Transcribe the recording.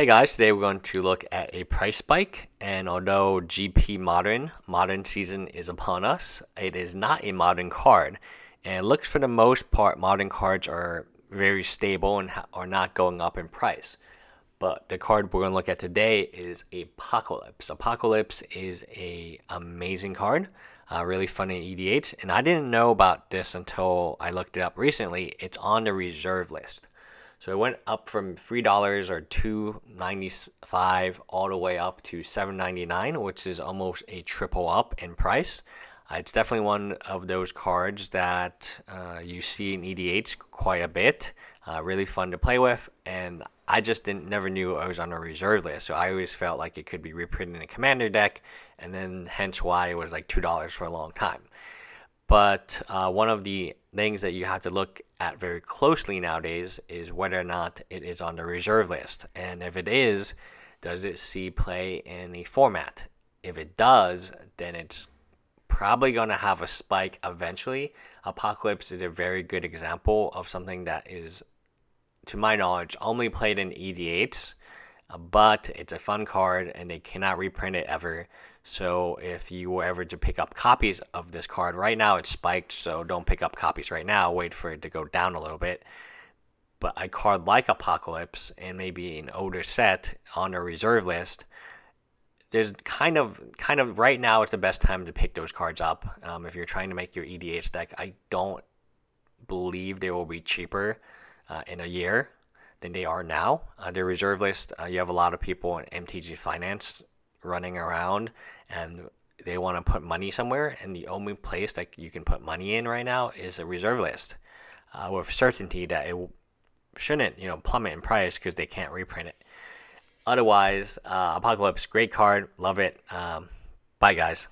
Hey guys, today we're going to look at a price spike and although GP Modern, modern season is upon us, it is not a modern card and looks for the most part modern cards are very stable and are not going up in price. But the card we're going to look at today is Apocalypse. Apocalypse is a amazing card, uh, really fun in EDH and I didn't know about this until I looked it up recently. It's on the reserve list. So it went up from three dollars or two ninety five all the way up to seven ninety nine, which is almost a triple up in price. Uh, it's definitely one of those cards that uh, you see in EDH quite a bit. Uh, really fun to play with, and I just didn't never knew I was on a reserve list, so I always felt like it could be reprinted in a commander deck, and then hence why it was like two dollars for a long time. But uh, one of the things that you have to look at very closely nowadays is whether or not it is on the reserve list. And if it is, does it see play in the format? If it does, then it's probably going to have a spike eventually. Apocalypse is a very good example of something that is, to my knowledge, only played in EDH but it's a fun card and they cannot reprint it ever. So if you were ever to pick up copies of this card right now, it's spiked, so don't pick up copies right now. Wait for it to go down a little bit. But a card like Apocalypse and maybe an older set on a reserve list, there's kind of kind of right now it's the best time to pick those cards up. Um, if you're trying to make your EDH deck, I don't believe they will be cheaper uh, in a year than they are now. Uh, the reserve list, uh, you have a lot of people in MTG Finance running around and they want to put money somewhere, and the only place that you can put money in right now is a reserve list uh, with certainty that it shouldn't, you know, plummet in price because they can't reprint it. Otherwise, uh, Apocalypse, great card, love it. Um, bye, guys.